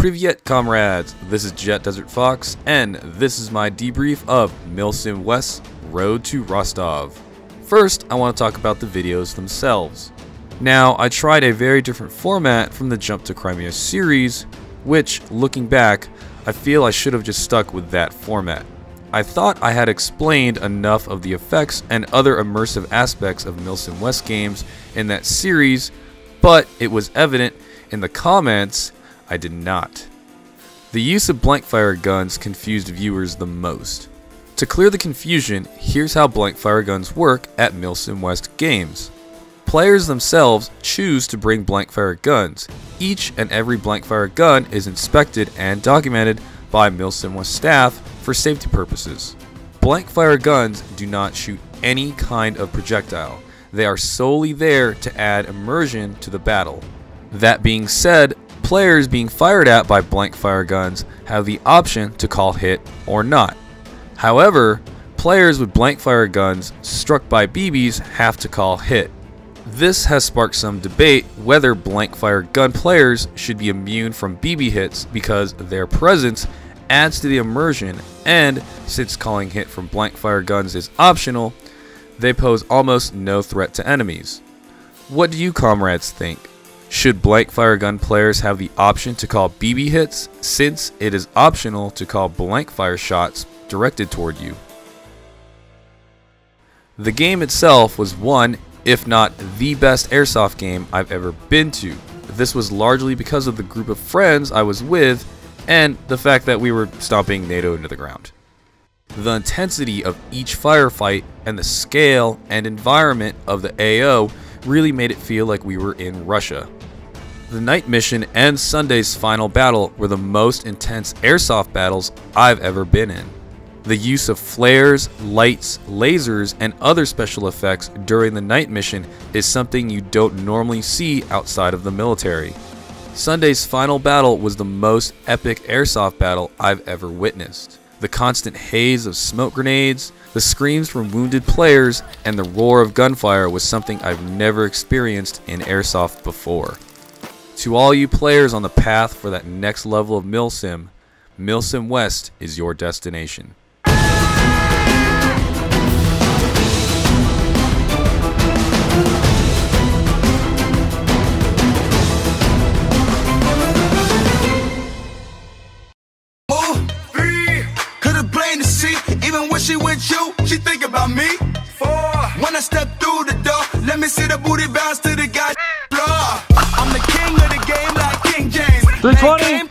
Privyet, comrades. This is Jet Desert Fox, and this is my debrief of Milsim West Road to Rostov. First, I want to talk about the videos themselves. Now, I tried a very different format from the Jump to Crimea series, which, looking back, I feel I should have just stuck with that format. I thought I had explained enough of the effects and other immersive aspects of Milsim West games in that series, but it was evident in the comments I did not. The use of blank fire guns confused viewers the most. To clear the confusion, here's how blank fire guns work at Milsim West games. Players themselves choose to bring blank fire guns. Each and every blank fire gun is inspected and documented by Milsim West staff for safety purposes. Blank fire guns do not shoot any kind of projectile. They are solely there to add immersion to the battle. That being said, players being fired at by blank fire guns have the option to call hit or not. However, players with blank fire guns struck by BBs have to call hit. This has sparked some debate whether blank fire gun players should be immune from BB hits because their presence adds to the immersion, and since calling hit from blank fire guns is optional, they pose almost no threat to enemies. What do you comrades think? Should blank fire gun players have the option to call BB hits since it is optional to call blank fire shots directed toward you? The game itself was one, if not the best airsoft game I've ever been to. This was largely because of the group of friends I was with and the fact that we were stomping NATO into the ground. The intensity of each firefight and the scale and environment of the AO really made it feel like we were in Russia. The night mission and Sunday's final battle were the most intense airsoft battles I've ever been in. The use of flares, lights, lasers, and other special effects during the night mission is something you don't normally see outside of the military. Sunday's final battle was the most epic airsoft battle I've ever witnessed. The constant haze of smoke grenades, the screams from wounded players, and the roar of gunfire was something I've never experienced in airsoft before. To all you players on the path for that next level of Milsim, Milsim West is your destination. she with you, 320.